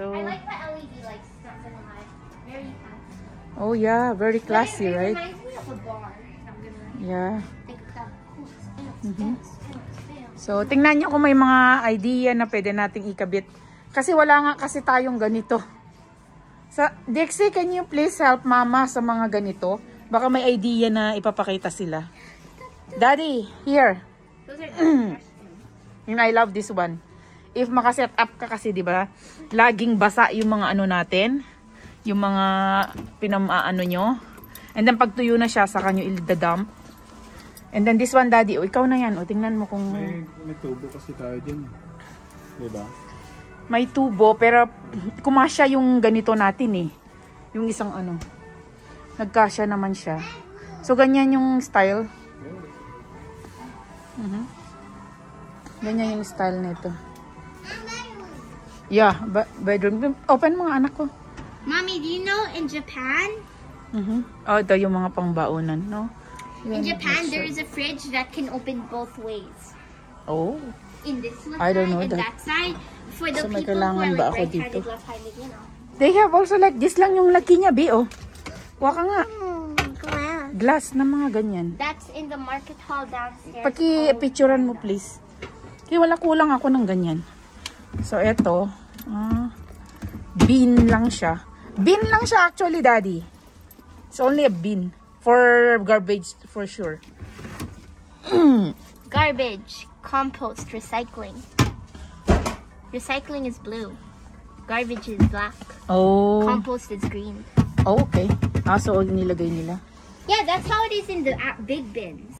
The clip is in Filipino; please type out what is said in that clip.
So, I like the LED lights. Very fancy. oh yeah, very classy, But it, right? It reminds me of a bar. Yeah. that. Mhm. So, tingnan nyo kung may mga idea na pwede nating ikabit. Kasi wala nga kasi tayong ganito. Sa Dixie, can you please help mama sa mga ganito? Baka may idea na ipapakita sila. Daddy, here. And I love this one. If makaset up ka kasi, di ba? Laging basa yung mga ano natin. Yung mga pinamaano nyo. And then pag tuyo na siya, saka nyo ilidadump. And then this one, daddy, o ikaw na yan. O tingnan mo kung May, may tubo kasi tayo dyan. Diba? may tubo. Pero kumasya yung ganito natin eh. Yung isang ano. Nagkasya naman siya. So ganyan yung style. Mhm. Ganyan yung style nito. Yeah, bedroom. Open mo nga anak ko. Mommy, do you know in Japan? Mhm. Oh, ito yung mga pangbaunan, no? In Yan, Japan, that's there is a fridge that can open both ways. Oh, In this left I don't side know and that. that side. For the So, people who are like right-handed, left-handed, you know. they have also like this lang yung laki niya, Bi, oh. Kuha ka nga. Glass na mga ganyan. That's in the market hall downstairs. Paki-picturean mo, please. Kaya wala kulang ako ng ganyan. So, eto. Ah, bean lang siya. Bean lang siya actually, daddy. It's only a bean. For garbage, for sure. Garbage, compost, recycling. Recycling is blue. Garbage is black. Oh. Compost is green. oh, okay. Ah, so nilagay nila. Yeah, that's how it is in the uh, big bins.